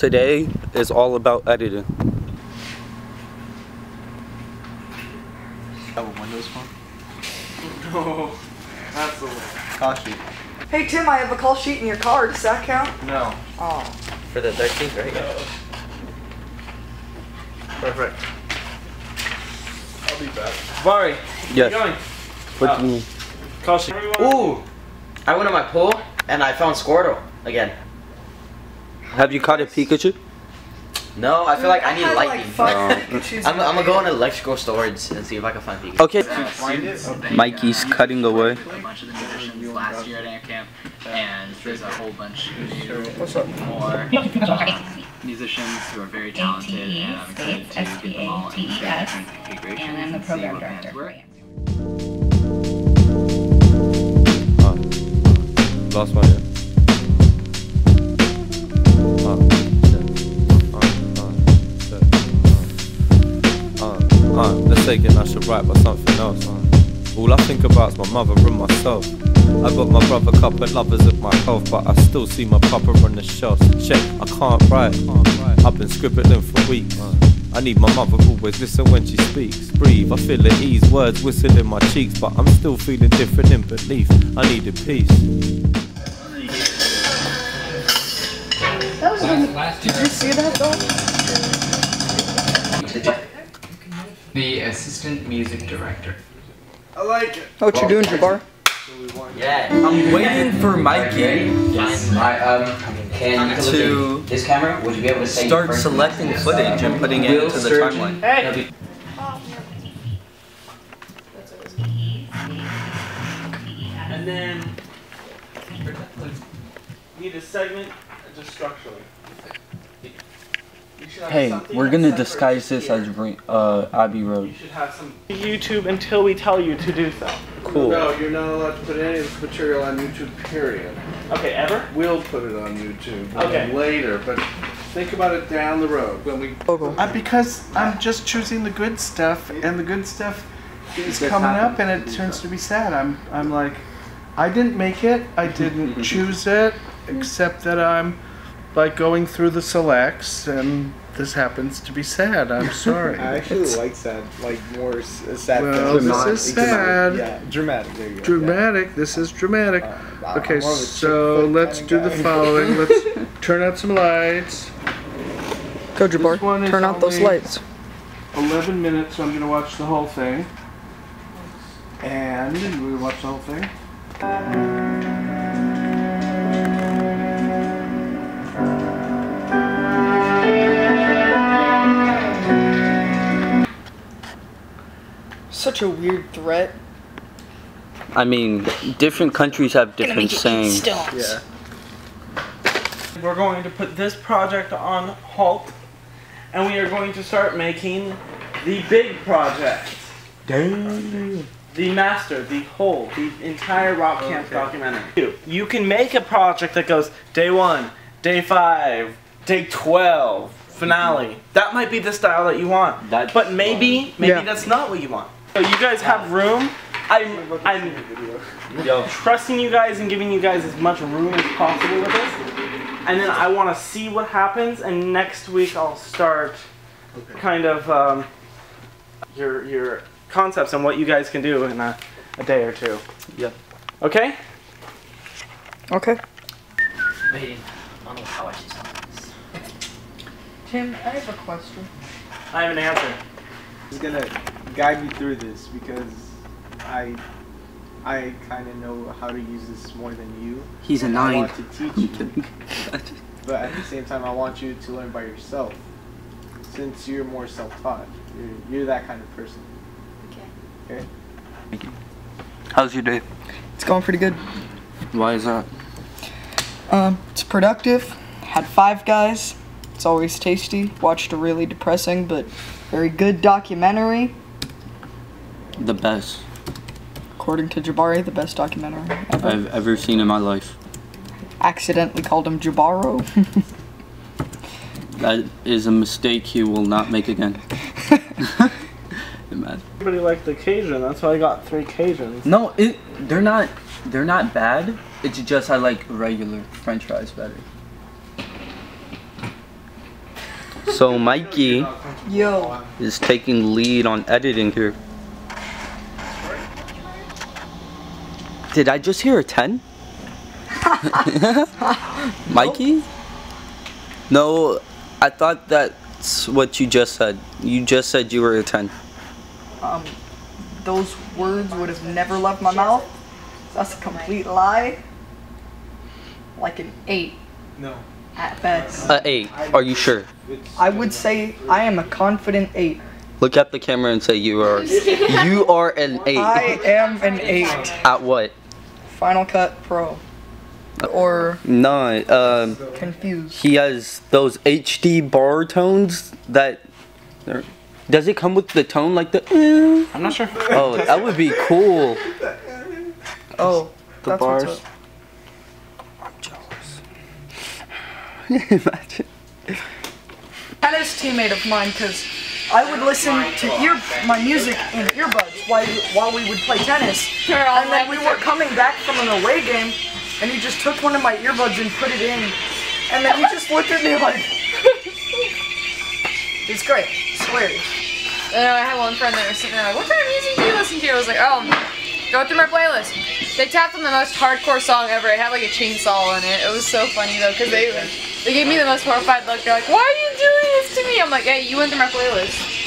Today is all about editing. Have a Windows phone? No, that's the way. Call sheet. Hey Tim, I have a call sheet in your car. Does that count? No. Oh. For the 13th, right? Perfect. I'll be back. Vari, Yes. going. What do you oh. mean? Call sheet. Ooh! I went on my pool and I found Squirtle again. Have you caught a Pikachu? No, I feel like I need had, lightning. Like No. I'm, I'm gonna go bag. on electrical storage and see if I can find Pikachu. Okay. Find it? Mikey's cutting away. a bunch of the musicians last year at Ant Camp, and there's a whole bunch new What's up? more musicians who are very talented, and I'm excited to get them all in different configurations And I'm the see program what bands director. work. Uh, last one. Again I should write about something else. All I think about is my mother and myself. I got my brother couple lovers at my health, but I still see my papa on the shelves. Check, I can't write. I've been scribbling for weeks. I need my mother always listen when she speaks. Breathe, I feel at ease, words whistle in my cheeks, but I'm still feeling different in belief. I needed peace. That was Did you see that though? The assistant music director. I like it. Oh, what you doing, Jabbar? Yeah. I'm waiting for Mikey Yes. Alright, um, can To this camera, would you be able to say start first? selecting footage and putting it Will into the Sturgeon. timeline. Hey! And then need a segment just structurally. You should have Hey, we're gonna disguise this here. as Ring- uh, Abbey Road. You should have some YouTube until we tell you to do so. Cool. No, you're not allowed to put any of this material on YouTube, period. Okay, ever? We'll put it on YouTube Okay. later, but think about it down the road when we. Logo. Uh, because I'm just choosing the good stuff, and the good stuff is coming up, and it be turns to be sad. I'm, I'm like, I didn't make it. I didn't choose it, except that I'm, like, going through the selects, and this happens to be sad. I'm sorry. I actually like sad, like more s- uh, sad. Well, things. this is sad. Yeah, dramatic. There you go. Dramatic. This is dramatic. Yeah. Uh, Okay, I'm more of a so let's kinda do the following. Let's turn out some lights. Go, This one Jabbar. Turn out those lights. 11 minutes, so I'm gonna watch the whole thing. And we watch the whole thing. Such a weird threat. I mean, different countries have different sayings. Yeah. We're going to put this project on halt, and we are going to start making the big project. Dang. The master, the whole, the entire Rock Camp documentary. You, you can make a project that goes day one, day five, day 12, finale. Mm-hmm. That might be the style that you want. That- but maybe, maybe Yeah. that's not what you want. So you guys have room. I'm, I'm Yo, trusting you guys and giving you guys as much room as possible with this. And then I want to see what happens, and next week I'll start kind of um, your your concepts and what you guys can do in a, a day or two. Yep. Okay? Okay. wait, I don't know how I should start this. Tim, I have a question. I have an answer. He's gonna guide me through this because I, I kind of know how to use this more than you. He's a and I nine. want to teach you, but at the same time, I want you to learn by yourself. Since you're more self-taught, you're, you're that kind of person. Okay. Okay. Thank you. How's your day? It's going pretty good. Why is that? Um, it's productive. Had five guys. It's always tasty. Watched a really depressing but very good documentary. The best According to Jebari, the best documentary ever. I've ever seen in my life. Accidentally called him Jabaro. That is a mistake he will not make again. Imagine. Everybody liked the Cajun, that's why I got three Cajuns. No, it they're not they're not bad. It's just I like regular French fries better. So Mikey Yo. is taking lead on editing here. Did I just hear a 10? Mikey? No, I thought that's what you just said. You just said you were a 10. Um, those words would have never left my mouth. That's a complete lie. Like an eight. No. At best. A 8. Are you sure? I would say I am a confident eight. Look at the camera and say you are. You are an 8. I am an eight. At what? Final Cut Pro. Or No, um, confused. he has those HD bar tones that. Does it come with the tone like the? eh? I'm not sure. Oh, that would be cool. Oh, The that's what's bars. up. Imagine. Tennis teammate of mine because I would listen to ear my music in earbuds while while we would play tennis. And then we were coming back from an away game, and he just took one of my earbuds and put it in, and then he just looked at me like, "It's great, swear." And I had one friend that was sitting there like, what kind of music do you listen to? I was like, oh, go through my playlist. They tapped on the most hardcore song ever. It had like a chainsaw in it. It was so funny though, because they they gave me the most horrified look. They're like, why are you doing this to me? I'm like, hey, you went through my playlist.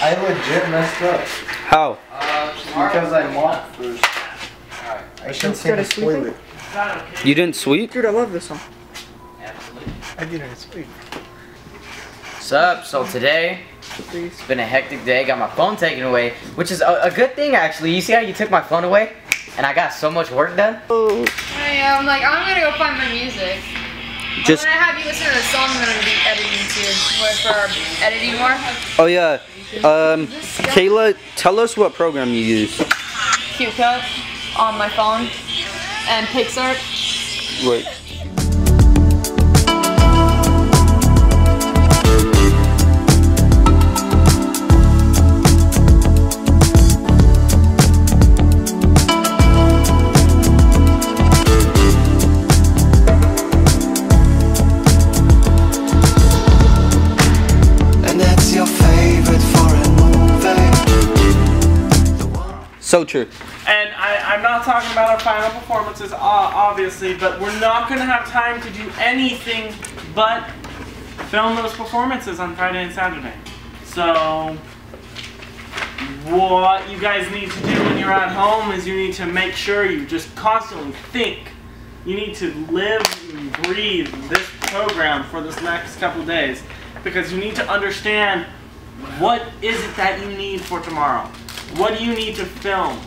I legit messed up How? Uh, because I mopped first. I should Instead have of sweeping? You didn't sweep? Dude, I love this song. Absolutely. I didn't sweep. What's up? So today, it's been a hectic day. Got my phone taken away, which is a, a good thing actually. You see how you took my phone away? And I got so much work done? Oh. I, I'm like, I'm gonna go find my music. Just- I'm gonna have you listen to the song that I'm gonna be editing to, for editing more. Oh yeah. Um, Kayla, tell us what program you use. CuteCut on my phone and PicsArt. Wait. So true. And I, I'm not talking about our final performances, obviously, but we're not going to have time to do anything but film those performances on Friday and Saturday. So, what you guys need to do when you're at home is you need to make sure you just constantly think. You need to live and breathe this program for this next couple days because you need to understand what is it that you need for tomorrow. What do you need to film?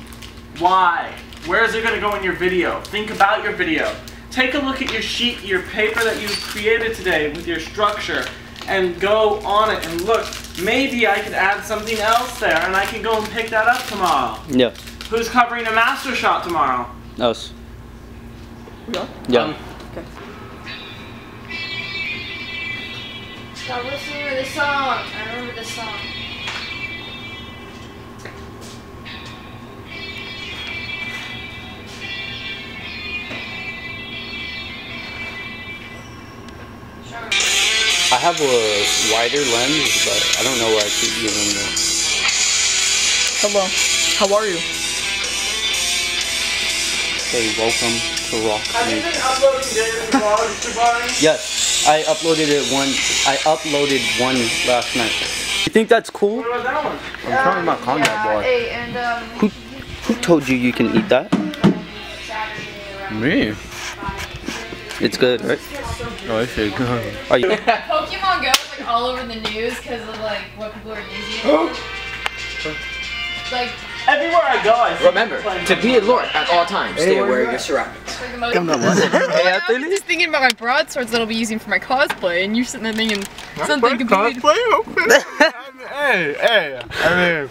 Why? Where is it going to go in your video? Think about your video. Take a look at your sheet, your paper that you created today with your structure and go on it and look. Maybe I could add something else there and I can go and pick that up tomorrow. Yeah. Who's covering a master shot tomorrow? Us. Yeah. Um, yeah. Stop listening to this song. I remember this song. Have a wider lens, but I don't know where I keep using it. Hello. How are you? Hey, welcome to Rock Have you been uploading David vlogs to Barney? Yes, I uploaded it one. I uploaded one last night. You think that's cool? What about that one? I'm talking about combat yeah, boy. Hey, and um, Who, who told you you can eat that? Me? It's good, right? Oh, I should go. Are you? Pokemon Go is like all over the news because of like what people are using. Like, Everywhere I go, I Remember, to be alert at all times, stay aware of your surroundings. it's like. I'm not one. Hey, I was Anthony. just thinking about my broadswords that I'll be using for my cosplay, and you're sitting there thinking something completely. hey, hey, I mean,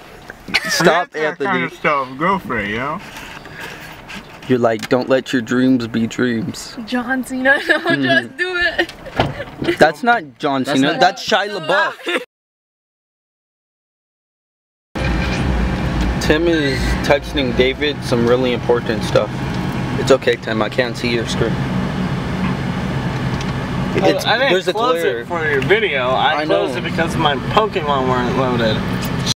Stop, that kind of stuff. Go for it, you know. You're like, don't let your dreams be dreams. John Cena, no, hmm. just do it. That's not John Cena. not- That's Shia LaBeouf. Tim is texting David some really important stuff. It's okay, Tim. I can't see your screen. It's I didn't there's a close it for your video. I, I closed know. it because my Pokemon weren't loaded.